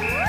Yeah!